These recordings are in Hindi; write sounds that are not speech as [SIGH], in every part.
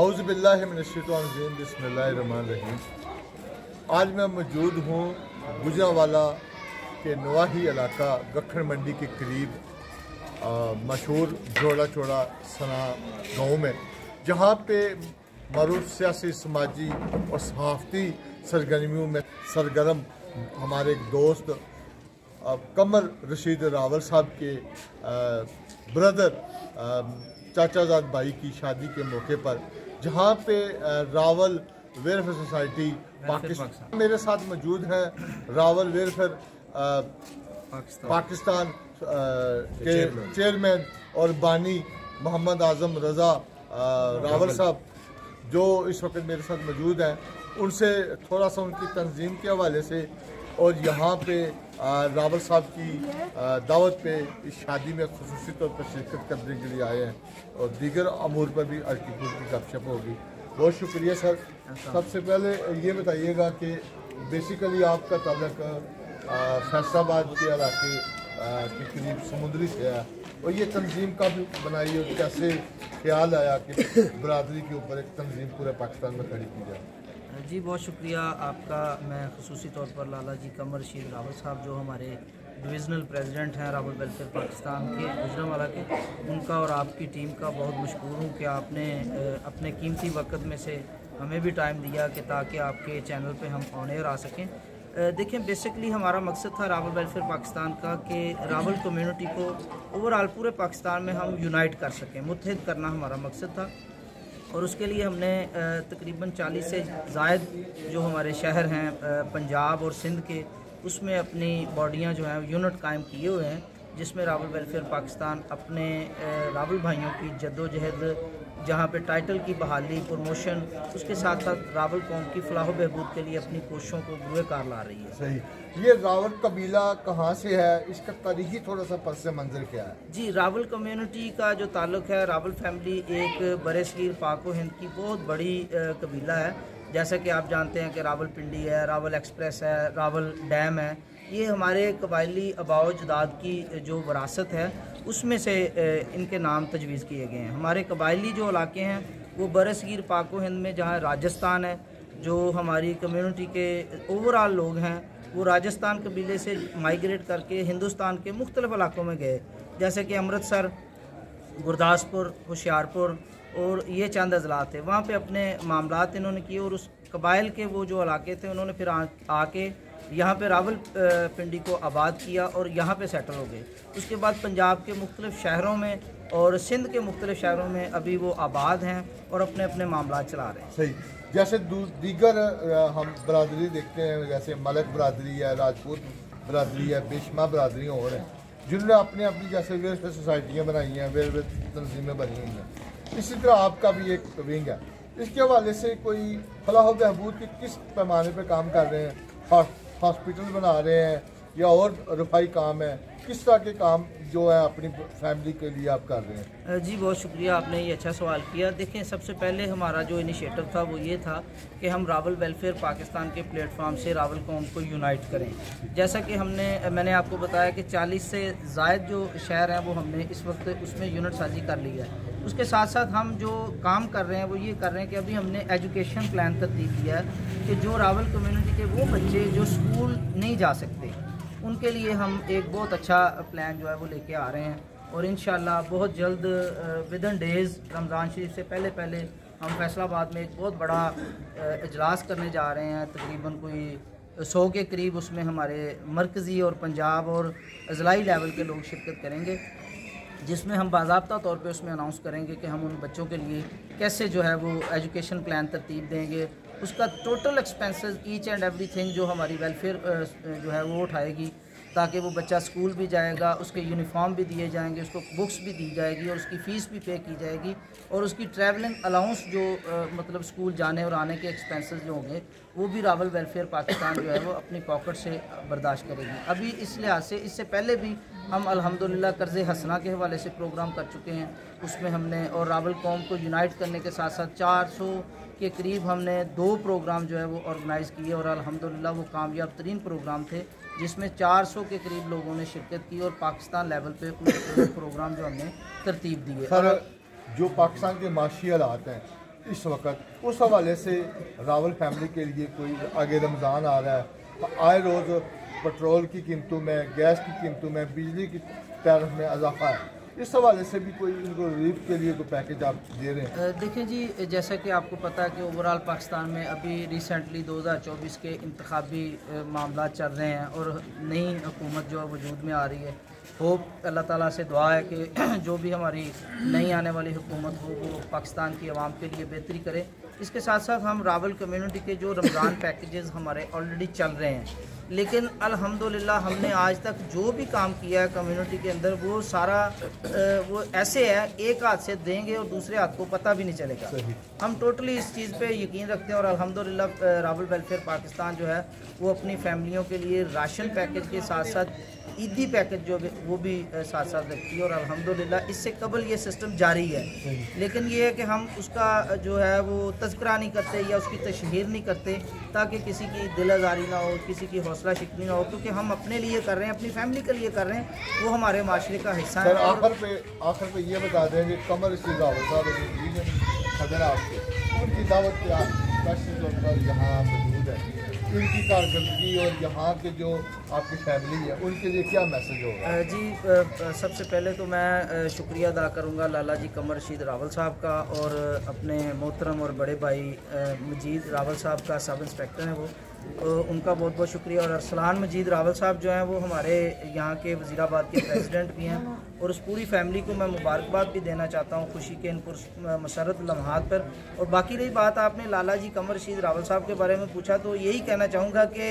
आउज़बिल्लिमिनशैतानरजीम बिस्मिल्लाहिर्रहमानिर्रहीम आज मैं मौजूद हूँ गुजरावाला के नवाही इलाका गखन मंडी के करीब मशहूर जोड़ा चौड़ा सना गाँव में जहाँ पे मरूफ सियासी समाजी और सहाफ़ती सरगर्मियों में सरगर्म हमारे दोस्त आ, कमर रशीद रावल साहब के ब्रदर चाचाजाद भाई की शादी के मौके पर जहाँ पे रावल वेलफेयर सोसाइटी पाकिस्तान मेरे साथ मौजूद हैं। रावल वेलफेयर पाकिस्तान। के चेयरमैन और बानी मोहम्मद आज़म रज़ा रावल साहब जो इस वक्त मेरे साथ मौजूद हैं उनसे थोड़ा सा उनकी तंजीम के हवाले से और यहाँ पे रावल साहब की दावत पे इस शादी में खसूसी तौर पर शिरकत करने के लिए आए हैं और दीगर अमूर पर भी अर्की की गपशप होगी। बहुत शुक्रिया, सर। सबसे पहले ये बताइएगा कि बेसिकली आपका तलक फैसलाबाद के इलाके के करीब समुद्री से है और ये तंजीम का भी बनाई और कैसे ख्याल आया कि बरदरी के ऊपर एक तंजीम पूरे पाकिस्तान में खड़ी की जाए? जी, बहुत शुक्रिया आपका। मैं खसूसी तौर पर लाला जी कमर रशीद रावल साहब, जो हमारे डिविज़नल प्रेसिडेंट हैं रावल वेलफेयर पाकिस्तान के, गुजरावाला के, उनका और आपकी टीम का बहुत मशहूर हूँ कि आपने अपने कीमती वक्त में से हमें भी टाइम दिया कि ताकि आपके चैनल पे हम ऑन एयर आ सकें। देखें बेसिकली हमारा मकसद था रावल वेलफेयर पाकिस्तान का कि रावल कम्युनिटी को ओवरऑल पूरे पाकिस्तान में हम यूनाइट कर सकें। मुतहद करना हमारा मकसद था। और उसके लिए हमने तकरीबन 40 से जायद जो हमारे शहर हैं पंजाब और सिंध के, उसमें अपनी बॉडियाँ जो हैं, यूनिट कायम किए हुए हैं, जिसमें रावल वेलफेयर पाकिस्तान अपने रावल भाइयों की जद्दोजहद जहाँ पे टाइटल की बहाली प्रमोशन उसके साथ साथ रावल कौम की फलाह बहबूद के लिए अपनी कोशिशों को बुरे कार ला रही है। सही। ये रावल कबीला कहाँ से है? इसका तारीखी थोड़ा सा पस मंजर क्या है? जी रावल कम्युनिटी का जो ताल्लुक है रावल फैमिली एक बर सगीर पाको हिंद की बहुत बड़ी कबीला है। जैसा कि आप जानते हैं कि रावल पिंडी है रावल एक्सप्रेस है रावल डैम है। ये हमारे कबायली अबाव जदाद की जो वरासत है उसमें से इनके नाम तजवीज़ किए गए हैं। हमारे कबायली जो इलाके हैं, वो बरसगीर पाको हिंद में, जहाँ राजस्थान है, जो हमारी कम्युनिटी के ओवरऑल लोग हैं, वो राजस्थान कबीले से माइग्रेट करके हिंदुस्तान के मुख्तलिफ़ इलाकों में गए। जैसे कि अमृतसर, गुरदासपुर, होशियारपुर और ये चंद अजला थे। वहाँ पे अपने मामला इन्होंने किए और उस कबाइल के वो जो इलाके थे, उन्होंने फिर आके यहाँ पे रावल पिंडी को आबाद किया और यहाँ पे सेटल हो गए। उसके बाद पंजाब के मुख्तलिफ़ शहरों में और सिंध के मुख्तलिफ़ शहरों में अभी वो आबाद हैं और अपने अपने मामला चला रहे हैं। सही। जैसे दीगर हम बरदरी देखते हैं, जैसे मलक बरदरी है, राजपूत बरदरी है बेशमा बरदरी और हैं, जिन्होंने अपने अपनी जैसे वेलफेयर सोसाइटियाँ बनाई हैं वेलफेयर तनजीमें बनी हुई हैं। इसी तरह आपका भी एक विंग है। इसके हवाले से कोई फलाह बहबूद के किस पैमाने पर काम कर रहे हैं हॉस्पिटल बना रहे हैं या और रफाई काम है, किस तरह के काम जो है अपनी फैमिली के लिए आप कर रहे हैं? जी, बहुत शुक्रिया, आपने ये अच्छा सवाल किया। देखें, सबसे पहले हमारा जो इनिशिएटिव था वो ये था कि हम रावल वेलफेयर पाकिस्तान के प्लेटफॉर्म से रावल कौम को यूनाइट करें। जैसा कि हमने, मैंने आपको बताया कि 40 से जायद जो शहर हैं वो हमने इस वक्त उसमें यूनिट साजी कर लिया है। उसके साथ साथ हम जो काम कर रहे हैं, वो ये कर रहे हैं कि अभी हमने एजुकेशन प्लान तरतीब किया है कि जो रावल कम्यूनिटी के वो बच्चे जो स्कूल नहीं जा सकते, उनके लिए हम एक बहुत अच्छा प्लान जो है वो लेके आ रहे हैं। और इन बहुत जल्द विद इन डेज़ रमज़ान शरीफ से पहले पहले हम फैसलाबाद में एक बहुत बड़ा इजलास करने जा रहे हैं। तकरीबन कोई सौ के करीब उसमें हमारे मरकज़ी और पंजाब और अजलाई लेवल के लोग शिरकत करेंगे। जिसमें हम बाबा तौर पे उसमें अनाउंस करेंगे कि हम उन बच्चों के लिए कैसे जो है वो एजुकेशन प्लान तरतीब देंगे। उसका total expenses each and everything जो हमारी वेलफेयर जो है वो उठाएगी। ताकि वो बच्चा स्कूल भी जाएगा उसके यूनिफॉर्म भी दिए जाएँगे उसको बुक्स भी दी जाएगी और उसकी फ़ीस भी पे की जाएगी और उसकी ट्रैवलिंग अलाउंस जो आ, मतलब स्कूल जाने और आने के एक्सपेंसेस जो होंगे वो भी रावल वेलफेयर पाकिस्तान जो है वो अपनी पॉकेट से बर्दाश्त करेगी। अभी इस लिहाज से इससे पहले भी हम अल्हम्दुलिल्लाह कर्ज़ हसना के हवाले से प्रोग्राम कर चुके हैं। उसमें हमने और रावल कौम को यूनाइट करने के साथ साथ चार सौ के करीब हमने दो प्रोग्राम जो है वो ऑर्गेनाइज़ किए और अल्हम्दुलिल्लाह वो कामयाब तरीन प्रोग्राम थे। जिसमें 400 के करीब लोगों ने शिरकत की और पाकिस्तान लेवल पे प्रोग्राम जो हमने तरतीब दिए सर, जो पाकिस्तान के माशी हालात हैं, इस वक्त, उस हवाले से रावल फैमिली के लिए कोई आगे रमज़ान आ रहा है आए रोज़ पेट्रोल की कीमतों में, गैस की कीमतों में, बिजली की तरफ़ में इजाफा है। इस हवाले से भी कोई इनको रिलीफ के लिए कोई पैकेज आप दे रहे हैं? देखिए जी, जैसा कि आपको पता है कि ओवरऑल पाकिस्तान में अभी रिसेंटली 2024 के इंतबी मामला चल रहे हैं और नई हुकूमत जो है वजूद में आ रही है। होप अल्लाह ताला से दुआ है कि [CLEARS THROAT] जो भी हमारी नई आने वाली हुकूमत हो, वो पाकिस्तान की आवाम के लिए बेहतरी करे। इसके साथ साथ हम रावल कम्युनिटी के जो रमज़ान पैकेजेस हमारे ऑलरेडी चल रहे हैं। लेकिन अल्हम्दुलिल्लाह हमने आज तक जो भी काम किया है कम्युनिटी के अंदर वो सारा वो ऐसे है एक हाथ से देंगे और दूसरे हाथ को पता भी नहीं चलेगा। हम टोटली इस चीज़ पे यकीन रखते हैं और अल्हम्दुलिल्लाह रावल वेलफेयर पाकिस्तान जो है वो अपनी फैमिलियों के लिए राशन पैकेज के साथ साथ ईदी पैकेज जो वो भी साथ साथ रखती है और अल्हम्दुलिल्लाह, इससे कबल ये सिस्टम जारी है। लेकिन ये है कि हम उसका जो है वो तस्करा नहीं करते या उसकी तशहर नहीं करते ताकि किसी की दिल आज़ारी ना हो, किसी की हौसला शिकनी ना हो, क्योंकि हम अपने लिए कर रहे हैं, अपनी फैमिली के लिए कर रहे हैं, वो हमारे माशरे का हिस्सा है। आखिर पे आखिर पे ये बता दें कि कमर आपके। उनकी दावत है इनकी कारकर्दगी और यहाँ के जो आपकी फैमिली है, उनके लिए क्या मैसेज होगा? जी सबसे पहले तो मैं शुक्रिया अदा करूँगा लाला जी कमर रशीद रावल साहब का और अपने मोहतरम और बड़े भाई मजीद रावल साहब का सब इंस्पेक्टर हैं वो। तो उनका बहुत बहुत शुक्रिया। और अरसलान मजीद रावल साहब जो हैं, वो हमारे यहाँ के वज़ीराबाद के प्रेसिडेंट भी हैं। और उस पूरी फैमिली को मैं मुबारकबाद भी देना चाहता हूँ खुशी के इन मसरत लम्हात पर। और बाकी रही बात आपने लाला जी कमर रशीद रावल साहब के बारे में पूछा तो यही कहना चाहूँगा कि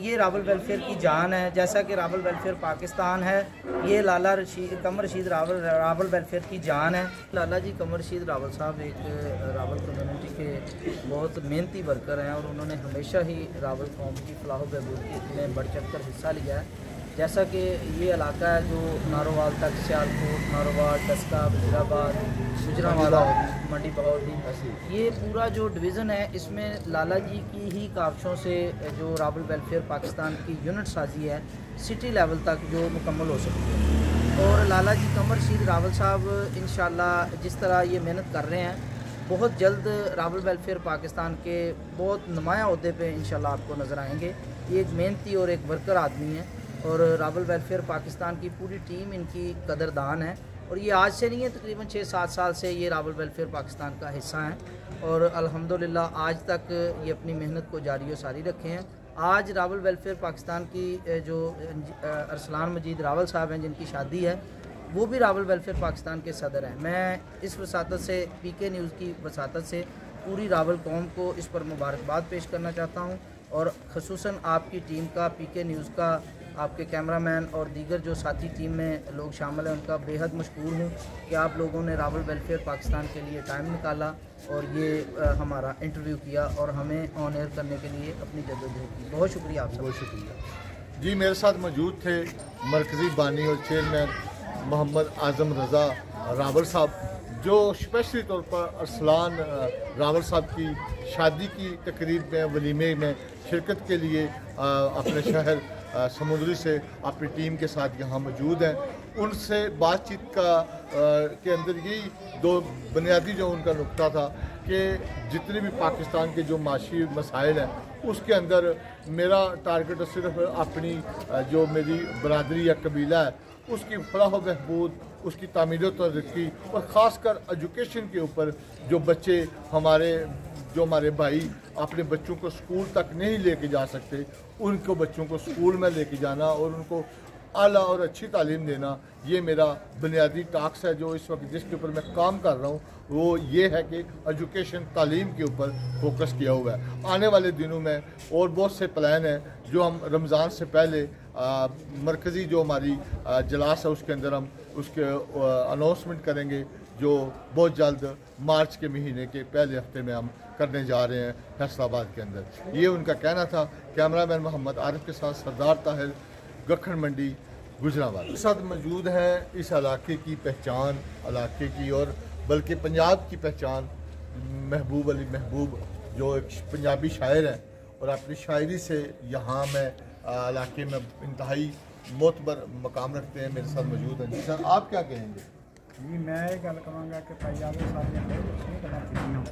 ये रावल वेलफेयर की जान है। जैसा कि रावल वेलफेयर पाकिस्तान है, ये लाला रशीद, कमर रशीद रावल रावल वेलफेयर की जान है। लाला जी कमर रशीद रावल साहब एक, रावल कम्यूनिटी के बहुत मेहनती वर्कर हैं और उन्होंने हमेशा ही रावल कौम की फलाह बहबूद में बढ़ चढ़ कर हिस्सा लिया है। जैसा कि ये इलाका है जो नारोवाल तक, सियालकोट, नारोवाल डस्का वजीराबाद गुजरावाला मंडी बहौदी ये पूरा जो डिवीज़न है, इसमें लाला जी की ही काविशों से जो रावल वेलफेयर पाकिस्तान की यूनिट साजी है सिटी लेवल तक जो मुकम्मल हो सकती है। और लाला जी कमर रशीद रावल साहब इन जिस तरह ये मेहनत कर रहे हैं बहुत जल्द रावल वेलफेयर पाकिस्तान के बहुत नुमाया अहदे पे इंशाल्लाह आपको नज़र आएँगे। ये एक मेहनती और एक वर्कर आदमी है और रावल वेलफेयर पाकिस्तान की पूरी टीम इनकी कदरदान है। और ये आज से नहीं है, तकरीबन छः सात साल से ये रावल वेलफेयर पाकिस्तान का हिस्सा हैं और अल्हम्दुलिल्लाह आज तक ये अपनी मेहनत को जारी व सारी रखे हैं। आज रावल वेलफेयर पाकिस्तान की जो अरसलान मजीद रावल साहब हैं, जिनकी शादी है वो भी रावल वेलफेयर पाकिस्तान के सदर हैं। मैं इस वसात से पी के न्यूज़ की वसात से पूरी रावल कौम को इस पर मुबारकबाद पेश करना चाहता हूँ और खसूस आपकी टीम का पी के न्यूज़ का, आपके कैमरामैन और दीगर जो साथी टीम में लोग शामिल हैं, उनका बेहद मशहूर हूँ कि आप लोगों ने रावल वेलफेयर पाकिस्तान के लिए टाइम निकाला और ये हमारा इंटरव्यू किया और हमें ऑन एयर करने के लिए अपनी जद्दोजहद की। बहुत शुक्रिया आप बहुत शुक्रिया। जी, मेरे साथ मौजूद थे मरकज़ी बानी और चेयरमैन मोहम्मद आज़म रज़ा रावल साहब जो स्पेशली तौर पर अरसलान रावल साहब की शादी की तकरीब में वलीमे में शिरकत के लिए अपने शहर समुद्री से अपनी टीम के साथ यहाँ मौजूद हैं। उनसे बातचीत का आ, के अंदर यही दो बुनियादी जो उनका नुकता था कि जितने भी पाकिस्तान के जो माशी मसाइल हैं उसके अंदर मेरा टारगेट सिर्फ़ अपनी जो मेरी बरदरी या कबीला है उसकी फलाह बहबूद, उसकी तमीर तरक्की और ख़ास कर एजुकेशन के ऊपर जो बच्चे हमारे, जो हमारे भाई अपने बच्चों को स्कूल तक नहीं लेके जा सकते, उनको बच्चों को स्कूल में लेके जाना और उनको आला और अच्छी तालीम देना, ये मेरा बुनियादी टास्क है जो इस वक्त जिसके ऊपर मैं काम कर रहा हूँ। वो ये है कि एजुकेशन, तालीम के ऊपर फोकस किया हुआ है। आने वाले दिनों में और बहुत से प्लान हैं जो हम रमज़ान से पहले मरकज़ी जो हमारी जलास है उसके अंदर हम उसके अनाउंसमेंट करेंगे, जो बहुत जल्द मार्च के महीने के पहले हफ़्ते में हम करने जा रहे हैं फैसलाबाद के अंदर। ये उनका कहना था, कैमरामैन मोहम्मद आरिफ के साथ सरदार ताहिर, गखन मंडी, गुजराबाद। साथ मौजूद हैं इस इलाके की पहचान, इलाके की और बल्कि पंजाब की पहचान, महबूब अली महबूब, जो एक पंजाबी शायर हैं। और अपनी शायरी से यहाँ में इलाके में इंतहाई मोतबर मकाम रखते हैं मेरे साथ मौजूद हैं जी सर आप क्या कहेंगे जी मैं ये गल कहांगा कि पंजाबी सारियां ਗੱਲਾਂ ਕੀਤੀਆਂ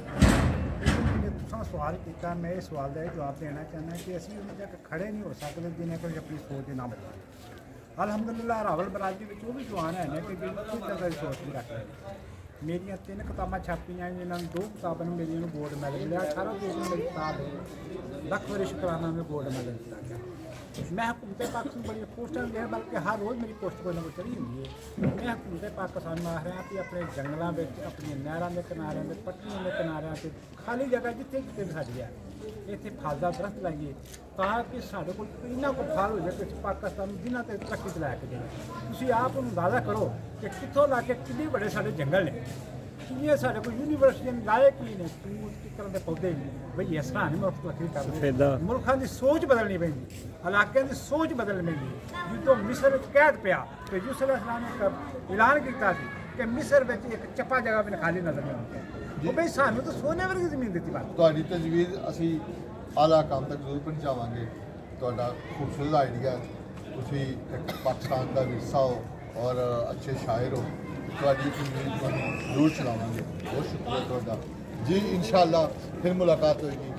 ਲੇਕਿਨ ਜੇ ਤੁਸੀਂ ਸਵਾਲ ਕੀਤਾ ਮੈਂ ਇਹ ਸਵਾਲ ਦਾ ਇਹ ਜਵਾਬ ਦੇਣਾ ਚਾਹੁੰਦਾ ਕਿ ਅਸੀਂ ਉਹਨਾਂ ਤੱਕ ਖੜੇ ਨਹੀਂ ਹੋ ਸਕਦੇ ਜਿੰਨੇ ਕੋਈ ਆਪਣੀ ਸੋਚ ਦੇ ਨਾਮ ਅਲਹਮਦੁਲਿਲਾ ਰਾਵਲ ਬਰਾਦਰੀ ਵਿੱਚ ਉਹ ਵੀ ਜਵਾਨ ਹੈ ਨੇ ਕਿ ਜਿਹੜੀ ਕੋਈ ਤਰ੍ਹਾਂ ਦੀ ਸੋਚ ਨਹੀਂ ਰੱਖਦੇ ਮੇਰੀਆਂ ਤਿੰਨ ਕਿਤਾਬਾਂ ਛਾਪੀਆਂ ਜਿਨ੍ਹਾਂ ਨੂੰ ਦੋ ਕਿਤਾਬਾਂ ਨੂੰ ਮੇਰੀਆਂ ਨੂੰ ਗੋਲਡ ਮੈਡਲ ਮਿਲਿਆ 18 ਦੇਸ਼ ਨੂੰ ਮੇਰੀ ਕਿਤਾਬ ਹੈ। ਲੱਖ ਵਾਰੀ ਸ਼ੁਕਰਾਨਾ ਮੈਂ ਗੋਲਡ ਮੈਡਲ ਦਿੱਤਾ ਗਿਆ। ਮੈਂ ਹਕੂਮਤ ਪਾਕਿਸਤਾਨ ਬੜੀ ਪੋਸਟਾਂ ਦੇ ਬਲਕਿ ਹਰ ਰੋਜ਼ ਮੇਰੀ ਪੋਸਟ ਕੋਈ ਨਾ ਕੋਈ ਚੜੀ ਹੁੰਦੀ ਹੈ। ਮੈਂ ਹਕੂਮਤ ਪਾਕਿਸਤਾਨ ਨੂੰ ਆਖ ਰਿਹਾ ਕਿ ਆਪਣੇ ਜੰਗਲਾਂ ਵਿੱਚ, ਆਪਣੀਆਂ ਨਹਿਰਾਂ ਦੇ ਕਿਨਾਰਿਆਂ ਦੇ ਪੱਟੀਆਂ ਦੇ ਕਿਨਾਰਿਆਂ ਤੇ, ਖਾਲੀ ਜਗ੍ਹਾ ਜਿੱਥੇ ਕਿਤੇ ਵੀ ਸਾਡੀ ਹੈ ਇੱਥੇ ਫਲ ਦਾ ਦਰਖਤ ਲਾਈਏ ਤਾਂ ਕਿ ਸਾਡੇ ਕੋਲ ਇੰਨਾ ਕੁ ਫਲ ਹੋ ਜਾਵੇ ਕਿ ਪਾਕਿਸਤਾਨ ਨੂੰ ਦਿਨਾਂ ਤੇ ਤਰੱਕੀ ਤੇ ਲੈ ਕੇ ਜਾਏ ਤੁਸੀਂ ਆਪ ਨੂੰ ਅੰਦਾਜ਼ਾ ਕਰੋ ਕਿ ਕਿੱਥੋਂ ਲਾ ਕੇ ਕਿੰਨੇ ਵੱਡੇ ਸਾਡੇ ਜੰਗਲ ਨੇ। ਕਿੰਨੀਆਂ ਸਾਡੇ ਕੋਲ ਯੂਨੀਵਰਸਿਟੀਆਂ ਨੇ ਲਾਏ ਕੀ ਨੇ ਕਿਸ ਤਰ੍ਹਾਂ ਦੇ ਪੌਦੇ ਨੇ। ਬਈ ਇਸ ਤਰ੍ਹਾਂ ਨਹੀਂ ਮੁਲਕ ਤਰੱਕੀ ਕਰਦੇ ਮੁਲਕਾਂ ਦੀ ਸੋਚ ਬਦਲਣੀ ਪੈਂਦੀ। ਇਲਾਕਿਆਂ ਦੀ ਸੋਚ ਬਦਲਣੀ ਪੈਂਦੀ। ਜਦੋਂ ਮਿਸਰ ਵਿੱਚ ਕੈਦ ਪਿਆ ਤੇ ਯੂਸਫ ਅਸਲਾਮ ਨੇ ਐਲਾਨ ਕੀਤਾ ਸੀ ਕਿ ਮਿਸਰ ਵਿੱਚ ਇੱਕ ਚੱਪਾ ਜਗ੍ਹਾ ਵੀ ਖਾਲੀ ਨਜ਼ਰ ਨਹੀਂ ਆਉਂਦੀ। ਉਹ ਬਈ ਸਾਨੂੰ ਤਾਂ ਸੋਨੇ ਵਰਗੀ ਜ਼ਮੀਨ ਦਿੱਤੀ ਬਾਤ ਤੁਹਾਡੀ ਤਜਵੀਜ਼ ਅਸੀਂ ਆਲਾ ਕੰਮ ਤੱਕ ਜ਼ਰੂਰ ਪਹੁੰਚਾਵਾਂਗੇ। ਤੁਹਾਡਾ ਖੂਬਸੂਰਤ ਆਈਡੀਆ ਤੁਸੀਂ ਇੱਕ ਪਾਕਿਸਤਾਨ ਦਾ ਵਿਰਸਾ ਹੋ ਔਰ ਅੱਛੇ ਸ਼ਾਇਰ ਹੋ। ਤੁਹਾਡੀ ਤਜਵੀਜ਼ ਨੂੰ ਜ਼ਰੂਰ ਚਲਾਵਾਂਗੇ। ਬਹੁਤ ਸ਼ੁਕਰੀਆ ਤੁਹਾਡਾ। ਜੀ, ਇਨਸ਼ਾਅੱਲਾ ਫਿਰ ਮੁਲਾਕਾਤ ਹੋਏਗੀ।